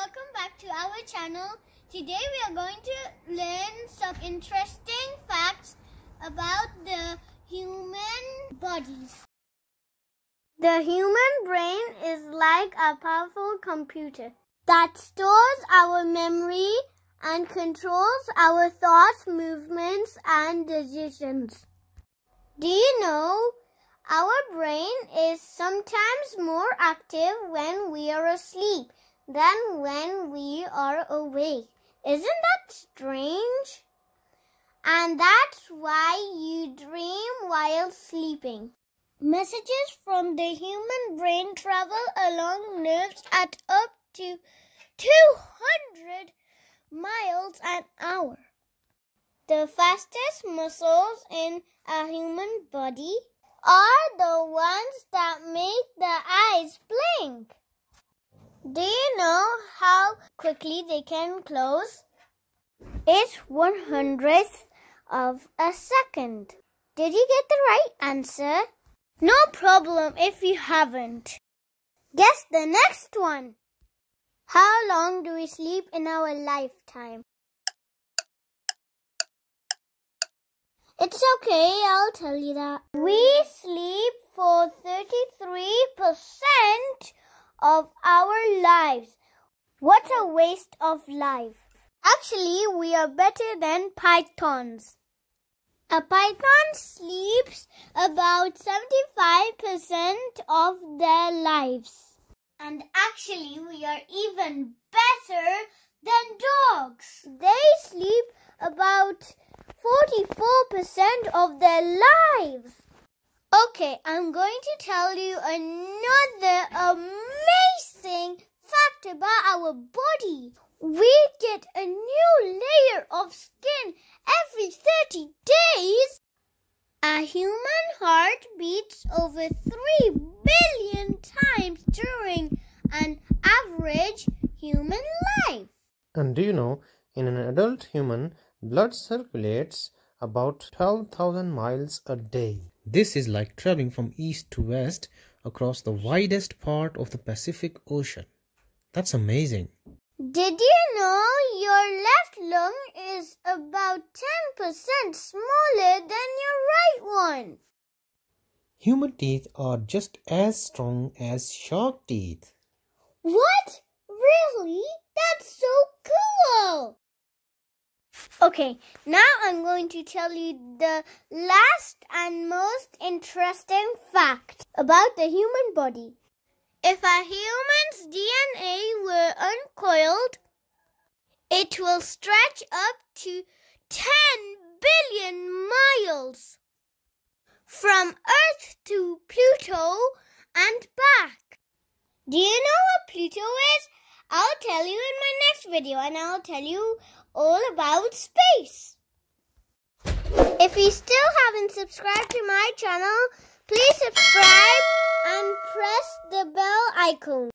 welcome back to our channel. Today we are going to learn some interesting facts about the human bodies. The human brain is like a powerful computer that stores our memory and controls our thoughts, movements, and decisions. Do you know our brain is sometimes more active when we are asleep than when we are awake. Isn't that strange? And that's why you dream while sleeping. Messages from the human brain travel along nerves at up to 200 miles an hour. The fastest muscles in a human body are the ones that make the eyes blink. Do you know how quickly they can close? It's one hundredth of a second. Did you get the right answer? No problem if you haven't. Guess the next one. How long do we sleep in our lifetime? It's okay, I'll tell you that. We sleep for 33% of lives. What a waste of life. Actually, we are better than pythons. A python sleeps about 75% of their lives. And actually, we are even better than dogs. They sleep about 44% of their lives. Okay, I'm going to tell you another amazing our body. We get a new layer of skin every 30 days. A human heart beats over 3 billion times during an average human life. And do you know, in an adult human, blood circulates about 12,000 miles a day. This is like traveling from east to west across the widest part of the Pacific Ocean. That's amazing. Did you know your left lung is about 10% smaller than your right one? Human teeth are just as strong as shark teeth. What? Really? That's so cool! Okay, now I'm going to tell you the last and most interesting fact about the human body. If a human's DNA were uncoiled, it will stretch up to 10 billion miles from Earth to Pluto and back. Do you know what Pluto is? I'll tell you in my next video and I'll tell you all about space. If you still haven't subscribed to my channel, please subscribe and